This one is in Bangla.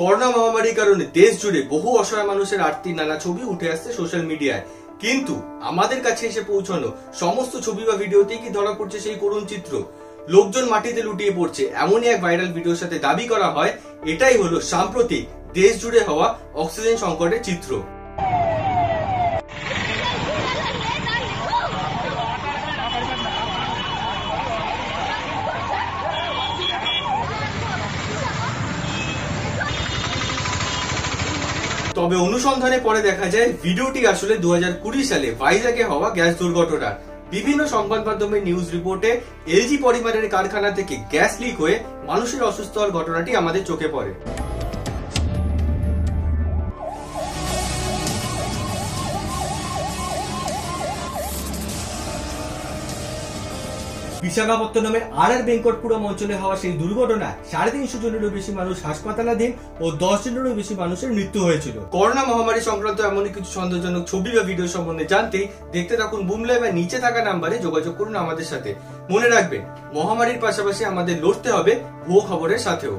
করোনা মহামারীর কারণে দেশ জুড়ে বহু অসহায় মানুষের আর্থিক নানা ছবি উঠে আসছে সোশ্যাল মিডিয়ায়। কিন্তু আমাদের কাছে এসে পৌঁছানো সমস্ত ছবি বা ভিডিওতেই কি ধরা পড়ছে সেই করুণ চিত্র? লোকজন মাটিতে লুটিয়ে পড়ছে, এমনই এক ভাইরাল ভিডিওর সাথে দাবি করা হয়, এটাই হলো সাম্প্রতিক দেশ জুড়ে হওয়া অক্সিজেন সংকটের চিত্র। তবে অনুসন্ধানে পরে দেখা যায়, ভিডিওটি আসলে দু হাজার কুড়ি সালে ভাইজাগে হওয়া গ্যাস দুর্ঘটনা বিভিন্ন সংবাদ মাধ্যমের নিউজ রিপোর্টে এলজি পরিবারের কারখানা থেকে গ্যাস লিক হয়ে মানুষের অসুস্থ হওয়ার ঘটনাটি আমাদের চোখে পড়ে। বিশাখাপত্তনমের আর আর বেঙ্কটপুরম অঞ্চলে হওয়া সেই দুর্ঘটনায় সাড়ে তিনশো জনেরও বেশি মানুষ হাসপাতালাধীন ও দশ জনেরও বেশি মানুষের মৃত্যু হয়েছিল। করোনা মহামারী সংক্রান্ত এমনই কিছু সন্দেহজনক ছবি বা ভিডিও সম্বন্ধে জানতে দেখতে থাকুন বুমলাই বা নিচে থাকা নাম্বারে যোগাযোগ করুন আমাদের সাথে। মনে রাখবেন, মহামারীর পাশাপাশি আমাদের লড়তে হবে ভুয়ো খবরের সাথেও।